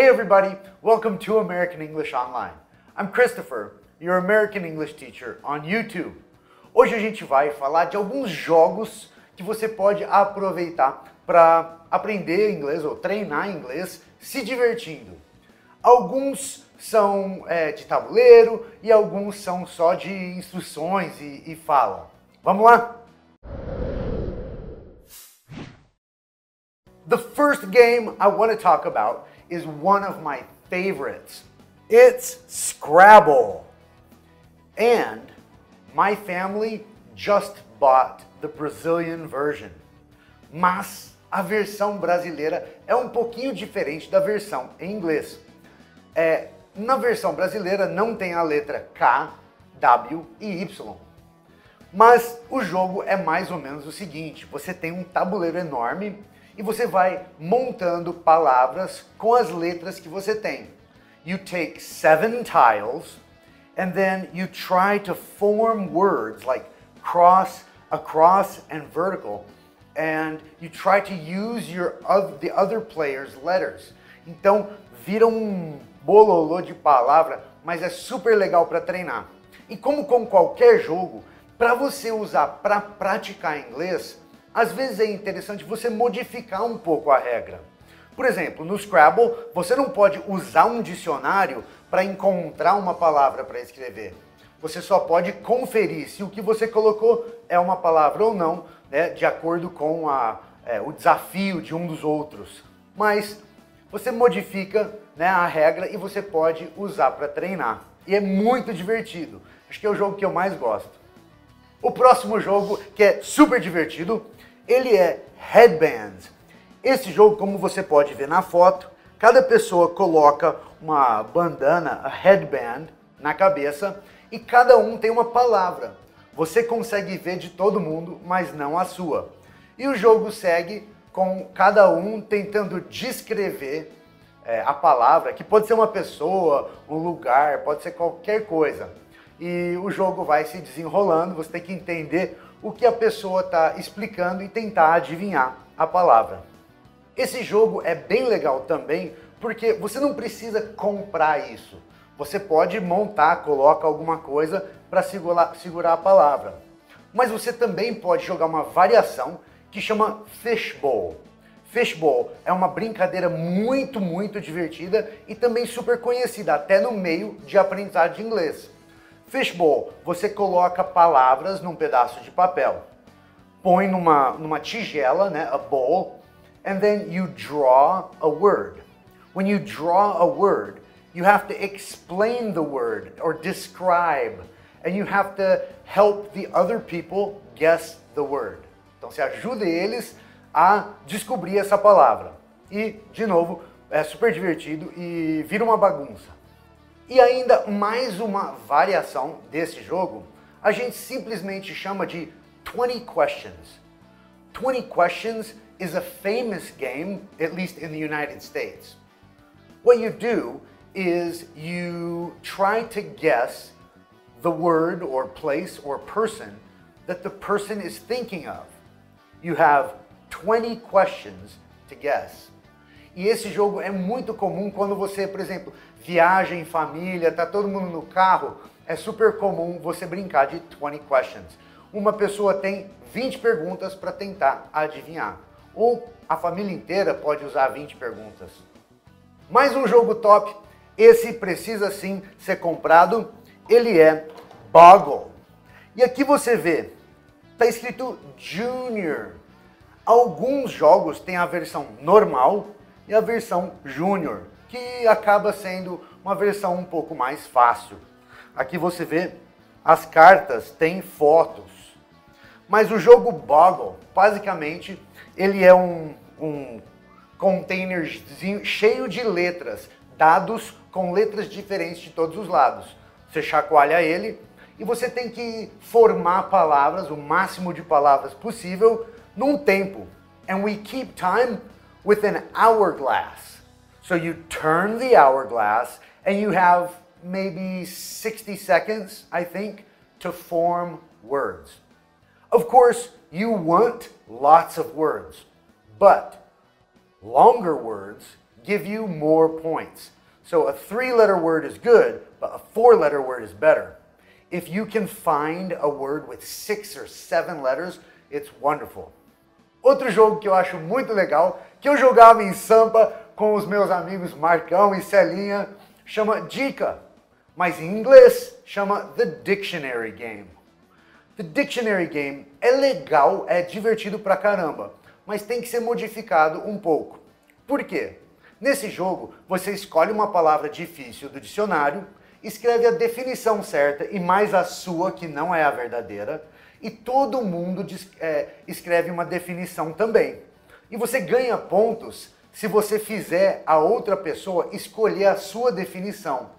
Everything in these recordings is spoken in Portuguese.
Hey everybody, welcome to American English Online. I'm Christopher, your American English teacher on YouTube. Hoje a gente vai falar de alguns jogos que você pode aproveitar para aprender inglês ou treinar inglês se divertindo. Alguns são é, de tabuleiro e alguns são só de instruções e, e fala. Vamos lá? The first game I want to talk about is one of my favorites. It's Scrabble. And my family just bought the Brazilian version. Mas a versão brasileira é um pouquinho diferente da versão em inglês. É, na versão brasileira não tem a letra K, W e Y. Mas o jogo é mais ou menos o seguinte: você tem um tabuleiro enorme e você vai montando palavras com as letras que você tem. You take seven tiles and then you try to form words like cross, across, and vertical, and you try to use your the other player's letters. Então vira um bololô de palavra, mas é super legal para treinar. E como com qualquer jogo, para você usar para praticar inglês, às vezes é interessante você modificar um pouco a regra. Por exemplo, no Scrabble, você não pode usar um dicionário para encontrar uma palavra para escrever. Você só pode conferir se o que você colocou é uma palavra ou não, né, de acordo com a, é, o desafio de um dos outros. Mas você modifica né, a regra e você pode usar para treinar. E é muito divertido. Acho que é o jogo que eu mais gosto. O próximo jogo, que é super divertido, ele é Headband. Esse jogo, como você pode ver na foto, cada pessoa coloca uma bandana, a headband, na cabeça e cada um tem uma palavra. Você consegue ver de todo mundo, mas não a sua. E o jogo segue com cada um tentando descrever é, a palavra, que pode ser uma pessoa, um lugar, pode ser qualquer coisa. E o jogo vai se desenrolando, você tem que entender o que a pessoa está explicando e tentar adivinhar a palavra. Esse jogo é bem legal também porque você não precisa comprar isso. Você pode montar, coloca alguma coisa para segurar, segurar a palavra. Mas você também pode jogar uma variação que chama Fishbowl. Fishbowl é uma brincadeira muito, muito divertida e também super conhecida, até no meio de aprendizado de inglês. Fishbowl, você coloca palavras num pedaço de papel, põe numa, numa tigela, né, a bowl, and then you draw a word. When you draw a word, you have to explain the word or describe, and you have to help the other people guess the word. Então você ajuda eles a descobrir essa palavra. E, de novo, é super divertido e vira uma bagunça. E ainda mais uma variação desse jogo, a gente simplesmente chama de 20 questions. 20 questions is a famous game, at least in the United States. What you do is you try to guess the word or place or person that the person is thinking of. You have 20 questions to guess. E esse jogo é muito comum quando você, por exemplo, viaja em família, tá todo mundo no carro, é super comum você brincar de 20 questions. Uma pessoa tem 20 perguntas para tentar adivinhar. Ou a família inteira pode usar 20 perguntas. Mais um jogo top, esse precisa sim ser comprado, ele é Boggle. E aqui você vê, está escrito Junior. Alguns jogos têm a versão normal e a versão Júnior, que acaba sendo uma versão um pouco mais fácil. Aqui você vê as cartas têm fotos. Mas o jogo Boggle, basicamente, ele é um, um container cheio de letras, dados com letras diferentes de todos os lados. Você chacoalha ele e você tem que formar palavras, o máximo de palavras possível, num tempo. And we keep time with an hourglass. So you turn the hourglass and you have maybe 60 seconds, I think, to form words. Of course, you want lots of words, but longer words give you more points. So a three letter word is good, but a four letter word is better. If you can find a word with six or seven letters, it's wonderful. Outro jogo que eu acho muito legal, que eu jogava em Sampa com os meus amigos Marcão e Celinha, chama Dica, mas em inglês chama The Dictionary Game. The Dictionary Game é legal, é divertido pra caramba, mas tem que ser modificado um pouco. Por quê? Nesse jogo, você escolhe uma palavra difícil do dicionário, escreve a definição certa e mais a sua, que não é a verdadeira, e todo mundo é, escreve uma definição também. E você ganha pontos se você fizer a outra pessoa escolher a sua definição.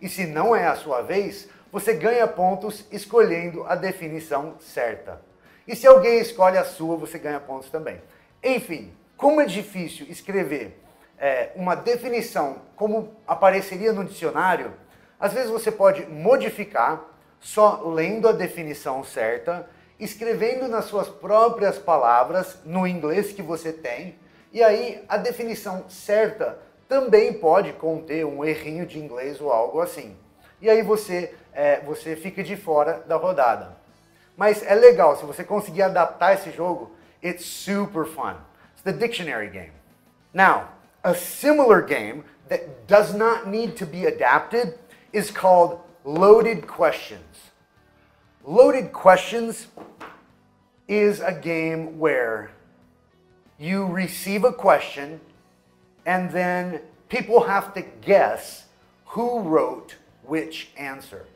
E se não é a sua vez, você ganha pontos escolhendo a definição certa. E se alguém escolhe a sua, você ganha pontos também. Enfim, como é difícil escrever é, uma definição como apareceria no dicionário, às vezes você pode modificar só lendo a definição certa, escrevendo nas suas próprias palavras, no inglês que você tem, e aí a definição certa também pode conter um errinho de inglês ou algo assim. E aí você, é, você fica de fora da rodada. Mas é legal, se você conseguir adaptar esse jogo, it's super fun. It's the dictionary game. Now, a similar game that does not need to be adapted is called loaded questions. Loaded questions is a game where you receive a question and then people have to guess who wrote which answer.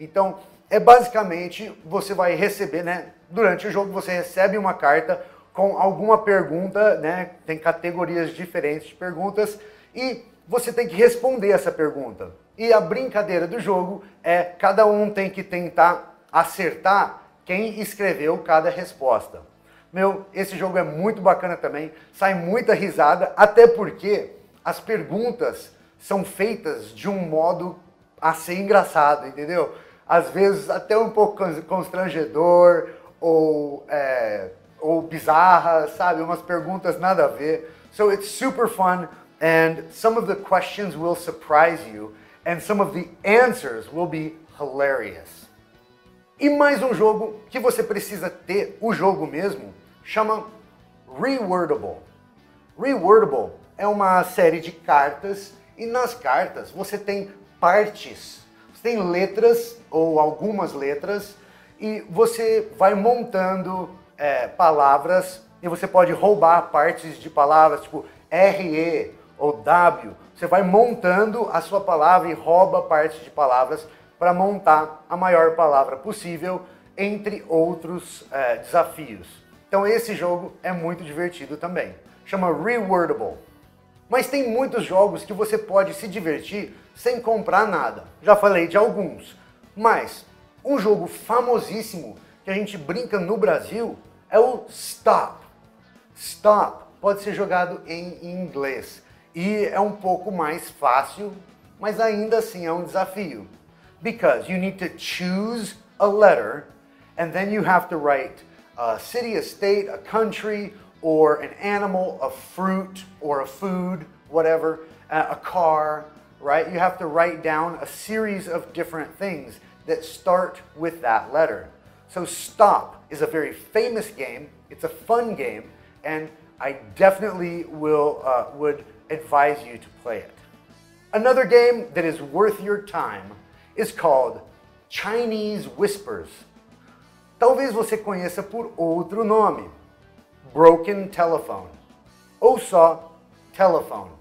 Então, é basicamente você vai receber, né? Durante o jogo você recebe uma carta com alguma pergunta, né? Tem categorias diferentes de perguntas e você tem que responder essa pergunta. E a brincadeira do jogo é cada um tem que tentar acertar quem escreveu cada resposta. Meu, esse jogo é muito bacana também, sai muita risada, até porque as perguntas são feitas de um modo a ser engraçado, entendeu? Às vezes até um pouco constrangedor ou é, ou bizarras, sabe? Umas perguntas nada a ver. So it's super fun and some of the questions will surprise you and some of the answers will be hilarious. E mais um jogo que você precisa ter, o jogo mesmo, chama Rewordable. Rewordable é uma série de cartas e nas cartas você tem partes, você tem letras ou algumas letras e você vai montando é, palavras e você pode roubar partes de palavras, tipo RE ou W. Você vai montando a sua palavra e rouba partes de palavras para montar a maior palavra possível, entre outros é, desafios. Então esse jogo é muito divertido também. Chama Rewordable. Mas tem muitos jogos que você pode se divertir sem comprar nada. Já falei de alguns. Mas um jogo famosíssimo que a gente brinca no Brasil é o stop. Stop pode ser jogado em inglês e é um pouco mais fácil, mas ainda assim é um desafio. Because you need to choose a letter and then you have to write a city, a state, a country, or an animal, a fruit, or a food, whatever, a car, right? You have to write down a series of different things that start with that letter. So Stop is a very famous game. It's a fun game, and I definitely will uh, would advise you to play it. Another game that is worth your time is called Chinese Whispers. Talvez você conheça por outro nome, Broken Telephone, ou só Telephone.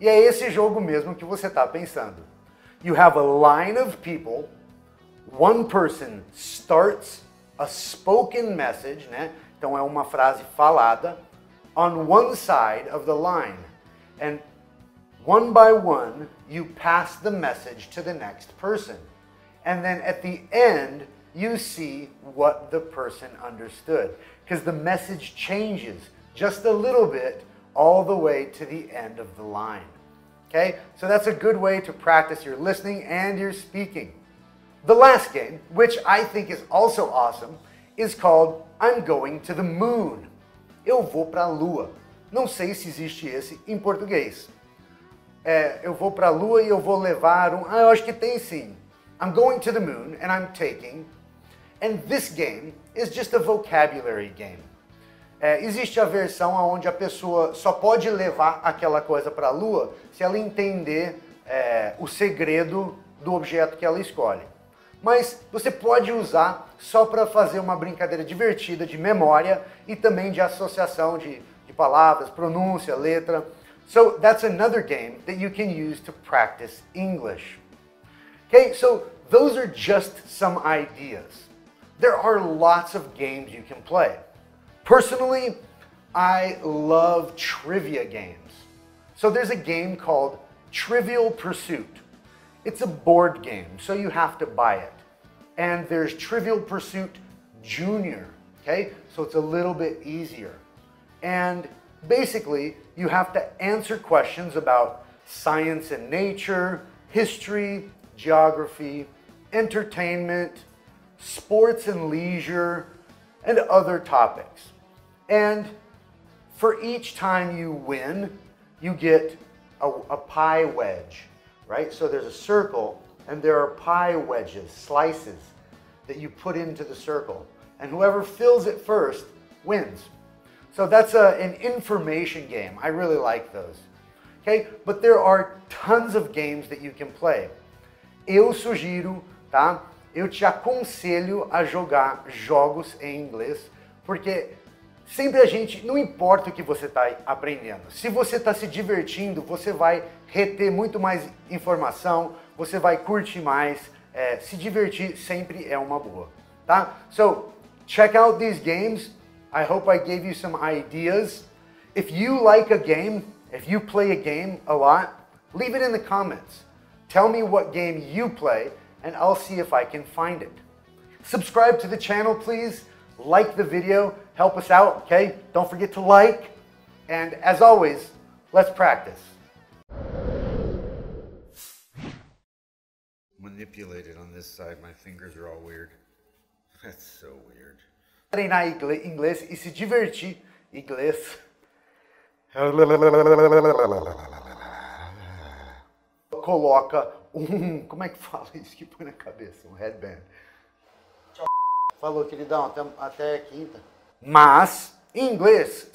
E é esse jogo mesmo que você está pensando. You have a line of people one person starts a spoken message, né? Então é uma frase falada on one side of the line. And one by one, you pass the message to the next person. And then at the end, you see what the person understood. Because the message changes just a little bit all the way to the end of the line. Okay? So that's a good way to practice your listening and your speaking. The last game, which I think is also awesome, is called I'm Going to the Moon. Eu vou para a Lua. Não sei se existe esse em português. é, eu vou para a lua e eu vou levar um. Ah, eu acho que tem sim. I'm going to the moon and I'm taking. And this game is just a vocabulary game. É, existe a versão onde a pessoa só pode levar aquela coisa para a lua se ela entender é, o segredo do objeto que ela escolhe. Mas você pode usar só para fazer uma brincadeira divertida de memória e também de associação de, de palavras, pronúncia, letra. So that's another game that you can use to practice English. Okay, so those are just some ideas. There are lots of games you can play. Personally, I love trivia games. So there's a game called Trivial Pursuit. It's a board game, so you have to buy it. And there's Trivial Pursuit Junior, okay? So it's a little bit easier. And basically, you have to answer questions about science and nature, history, geography, entertainment, sports and leisure, and other topics. And for each time you win, you get a, a, pie wedge, right? So there's a circle, and there are pie wedges, slices, that you put into the circle. And whoever fills it first wins. So that's a, an information game. I really like those. Okay, but there are tons of games that you can play. Eu sugiro, tá? Eu te aconselho a jogar jogos em inglês, porque sempre a gente, não importa o que você está aprendendo, se você está se divertindo, você vai reter muito mais informação, você vai curtir mais, é, se divertir sempre é uma boa, tá? So, check out these games. I hope I gave you some ideas. If you like a game, if you play a game a lot, leave it in the comments. Tell me what game you play and I'll see if I can find it. Subscribe to the channel, please. Like the video, help us out, okay? Don't forget to like. And as always, let's practice. Manipulated on this side, my fingers are all weird. That's so weird. Treinar inglês e se divertir inglês. Coloca um. Como é que fala isso que põe na cabeça? Um headband. Falou, queridão, até, até quinta. Mas, em inglês.